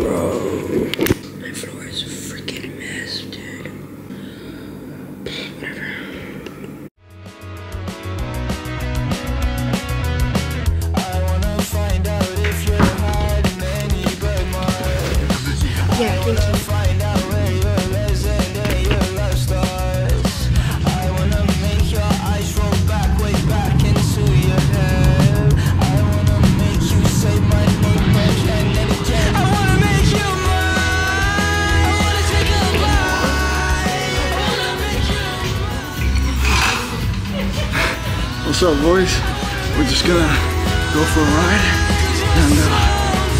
Bro, What's up, boys? We're just gonna go for a ride, and uh,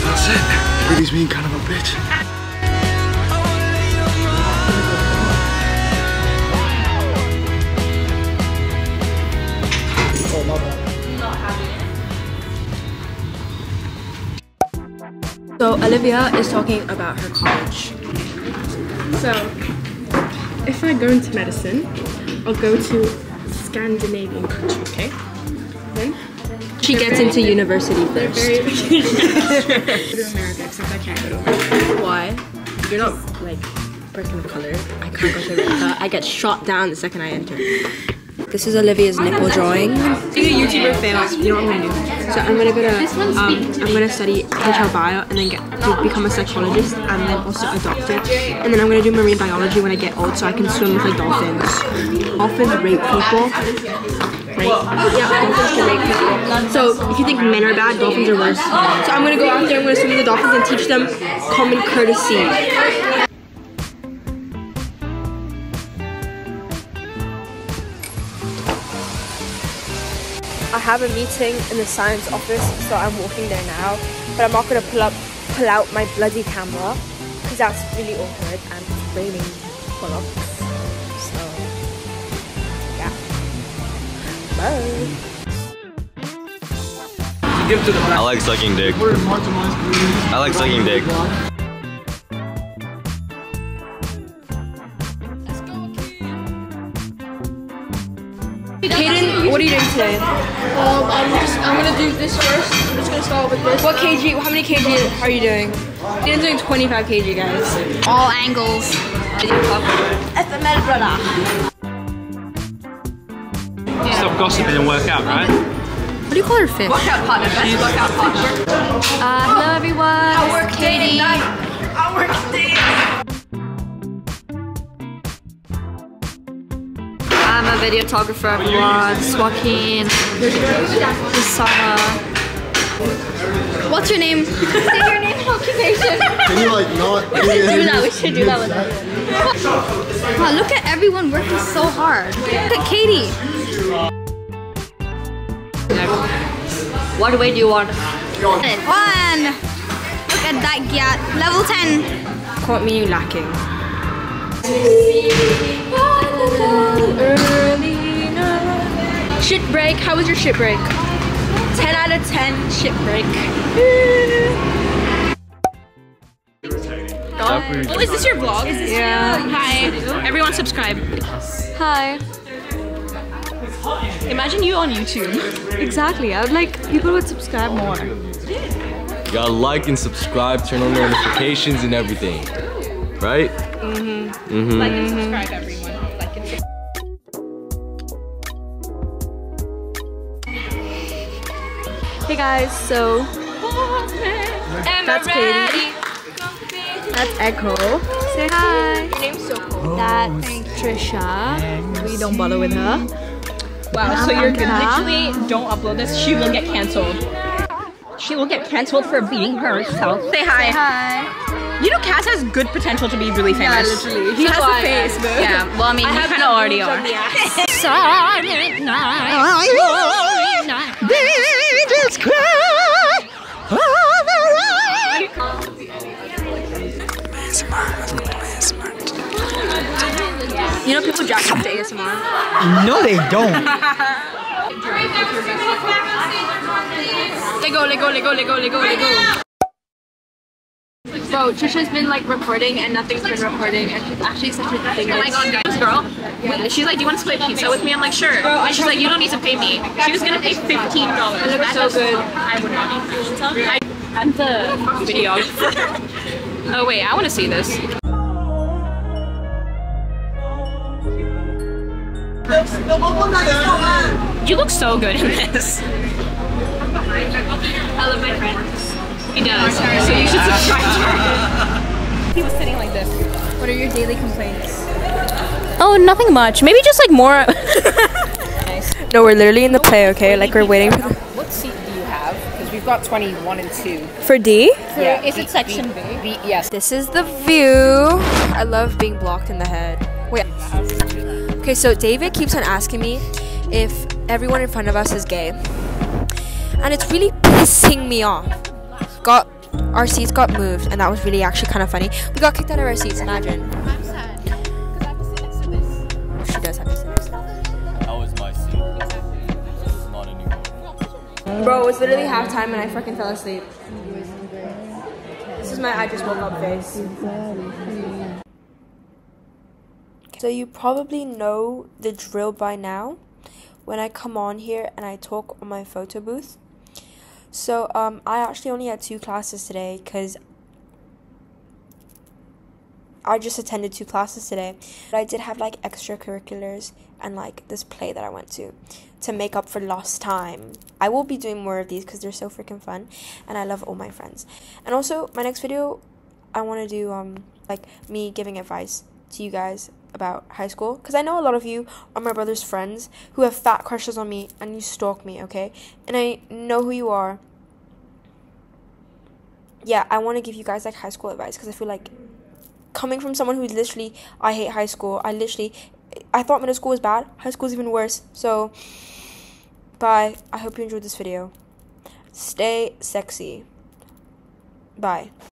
that's it. Katie's being kind of a bitch. So Olivia is talking about her college. So, if I go into medicine, I'll go to Scandinavian country, okay? Then She gets into university they're first. very go to America, except I can't go to America. Why? You're not like person of color. I can't go to America. I get shot down the second I enter. This is Olivia's nipple drawing. Being a YouTuber fails. You know what I'm gonna do? So I'm gonna go to um, I'm gonna study HR bio and then get to become a psychologist and then also a doctor. And then I'm gonna do marine biology when I get old so I can swim with like dolphins. Dolphins rape people. Rape. Yeah, dolphins can rape people. So if you think men are bad, dolphins are worse. So I'm gonna go out there, I'm gonna swim with the dolphins and teach them common courtesy. Have a meeting in the science office, so I'm walking there now. But I'm not gonna pull up, pull out my bloody camera because that's really awkward and it's raining bullocks. So yeah, bye. I like sucking dick. I like sucking dick. What are you doing today? Um, I'm just, I'm gonna do this first. I'm just gonna start with this. What kg? How many kg are you doing? Dan's doing 25 kg, guys. All angles. FML brother. Stop gossiping and work out, right? What do you call her fish? Workout partner. Best workout partner. Uh, hello everyone. I work Katie. I'm a videographer, everyone. This is Joaquin. This is Sarah. What's your name? Say your name and occupation. Can you like not do that. We should do that with her. Wow, look at everyone working so hard. Look at Katie. What way do you want? One. Look at that gyat. Level 10. Caught me lacking. Shit break. How was your shit break? 10 out of 10 shit break. Oh, is this your vlog? Is this Yeah. Hi. Everyone subscribe. Hi. Imagine you on YouTube. Exactly. I would like people would subscribe more. You gotta like and subscribe, turn on notifications and everything. Right? Mm-hmm. Like and subscribe, everyone. Like and subscribe. Hey guys, so That's Katie. That's Echo. say hi. Your name's so cool. That's Trisha. We don't bother with her. Wow, so you're good. Anka. Literally, don't upload this. She will get canceled. She will get canceled for beating herself. Say hi. Hi. You know, Cass has good potential to be really famous. Yeah, literally. He has a face, bro. Yeah, well, I mean, you kind of already are. Silent night. You know people jack off to ASMR? No, they don't. Lego, Lego, Lego, Lego, Lego, Lego. Bro, Trisha's been like recording and nothing's been recording and she's actually such a thing. Oh my god, guys, girl. wait, She's like, do you want to split pizza with me? I'm like, sure. And she's like, you don't need to pay me. She was gonna pay $15. It looks so good. I would not. I, I'm the videographer. Oh wait, I want to see this. You look so good in this. I love my friend. He does. So you should subscribe to her. He was sitting like this. What are your daily complaints? Oh, nothing much. Maybe just like more. No, we're literally in the play, okay? Like we're waiting for the, What seat do you have? Because we've got 21 and 2. for D. Yeah. Is it section B? B yes. This is the view. I love being blocked in the head. Wait. Okay, so David keeps on asking me if everyone in front of us is gay. And it's really pissing me off. Got our seats got moved and that was really actually kind of funny. We got kicked out of our seats, imagine. She does have to sit next to me. That was my seat. Not anymore. Bro, it was literally halftime and I freaking fell asleep. This is my I just woke up face. So you probably know the drill by now when I come on here and I talk on my photo booth. So um I actually only had two classes today cuz I just attended two classes today. But I did have like extracurriculars and like this play that I went to to make up for lost time. I will be doing more of these because they're so freaking fun and I love all my friends. And also, my next video, I want to do um like me giving advice to you guys about high school because I know a lot of you are my brother's friends who have fat crushes on me and you stalk me, okay? And I know who you are. Yeah, I want to give you guys like high school advice because I feel like coming from someone who's literally I hate high school. I literally I thought middle school was bad. High school is even worse. So bye. I hope you enjoyed this video. Stay sexy. Bye.